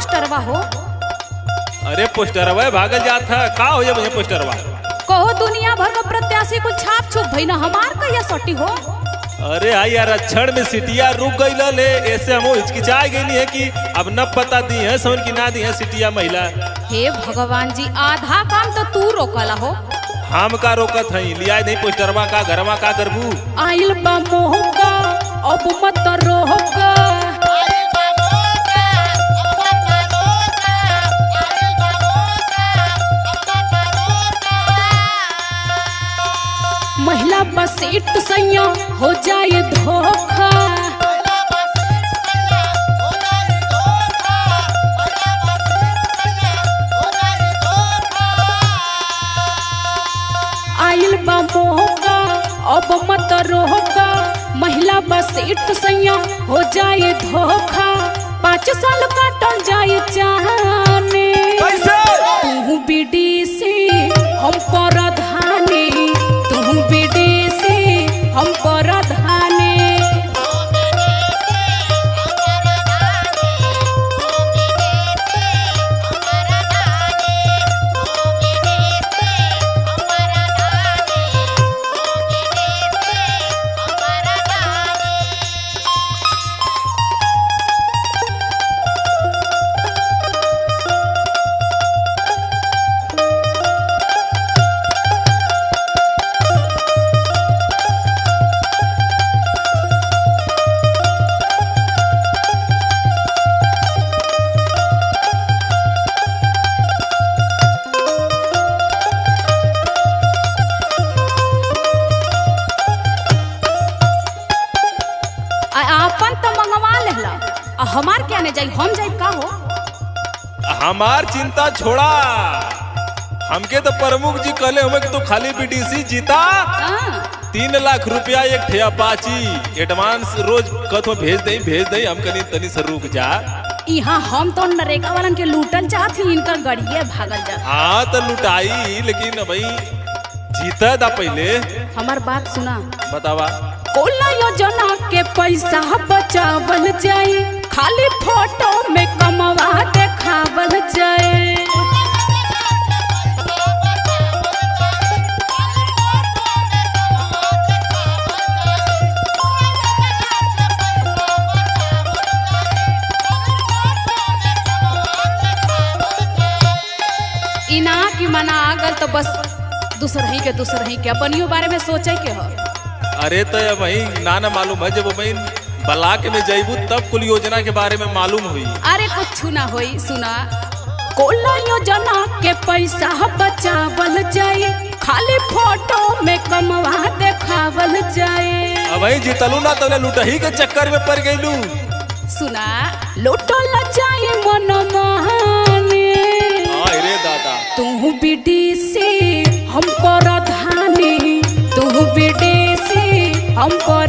पोस्टरवा हो? अरे पोस्टरवा भागल जात है का हो ये पोस्टरवा कहो दुनिया भर का प्रत्याशी कुल छाप छुप भई ना हमार कहिया सटी हो? अरे आई यार क्षण में सिटिया रुक गई ले। ऐसे हम हिचकिचा गई है कि अब न पता दी है समझ की ना दी है सिटिया महिला। हे भगवान जी आधा काम तो तू रोकला हो। हम का रोकत हई लिया नहीं पोस्टरवा का घरवा का करबू। आइल बा मोहका अब मत रोहका महिला बस सीट सैया हो जाए धोखा। पाँच साल काटल जाए चाहने। तू तू बीडीसी हम पर धानी तू बीडीसी हम प्रधानी हमार क्या ने जाई हम जाई का हो? हमार चिंता छोड़ा। हमके तो प्रमुख जी कहले हमें कि तू खाली बीडीसी जीता। हाँ, तीन लाख रुपया एक ठे अपाची एडवांस रोज कथो भेज दई भेज दई हम कनी तनी से रुक जा। यहाँ हम तो नरेगा वालन के लूटल चाहत ही इनकर गड़िए भागल जा। हाँ तो लुटाई लेकिन भाई जीता दा पहले। हमार बात सुना। बतावा। कोला योजना के पैसा बचावल जाए खाली फ़ोटो में कमवा देखावल जाए। इना की मना आगल तो बस दूसर ही के दूसर ही के, अपनियो बारे में सोचे के हो। अरे तो वही, ना ना मालूम है जब वही ब्लाक में जईबू तब कुल योजना के बारे में मालूम हुई। अरे कुछ ना होई सुना। कोला योजना के पैसा बचावल जाए खाली फ़ोटो में कमवा देखावल जाए। अब वही जीतलू ना तो लुटही के चक्कर में पड़ गईलू। सुना लुटल जाए मन माने रे दादा। तू बीडीसी हम प्रधानी तू बीडीसी हम प्रधानी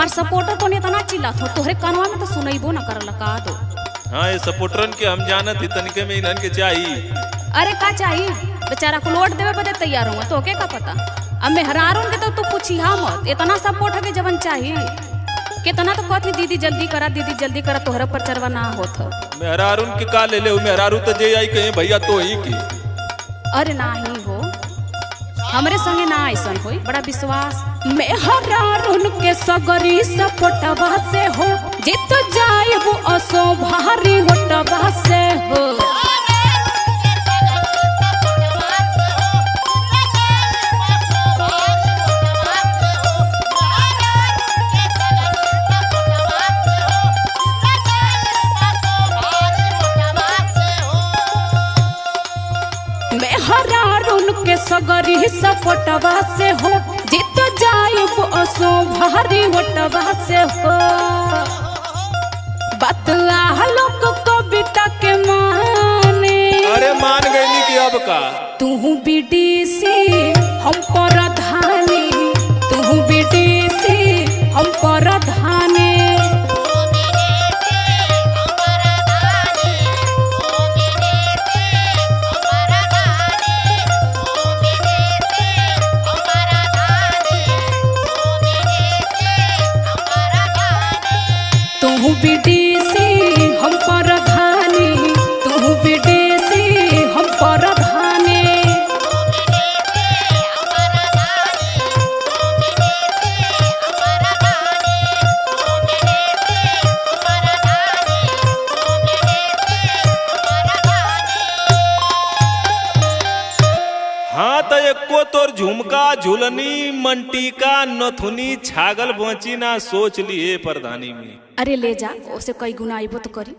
हमार सपोर्टर को इतना चिल्लात हो तोहरे कानवा में तो सुनैबो न करल का दो। हाँ ये सपोर्टरन के हम जानत ही तनिके में इन्हन के चाहिए अरे का चाहिए बेचारा को लोट देवे बदे तैयार हुआ तो के का पता? अब मैं मेहरारून के तो तू पूछिहा मत। इतना सपोर्ट है के जवन चाहिए कितना तो कथी दीदी जल्दी करा दीदी जल्दी करा तोहरा पर चरवा ना होत ह। मेहरारून के का ले ले मेहरारू तो जे आई कहीं भैया तो ही की। अरे नाही हो हमरे संगे ना ऐसा कोई बड़ा विश्वास। मेहरारून के सगरी सपोटवा से हो जित के सगरी सपटवा से हो। जित जाइब असो भारी होटबा से हो। बतला लोक कविता के माने। अरे मान गई कि अब का? तू बीडीसी हम प्रधानी तू बीडीसी हम प्रधानी हाँ तो तोर झुमका झुलनी मंटिका नथुनी छागल बची ना सोच लिए प्रधानी में। अरे ले जा उसे कई गुना आइबो तो करी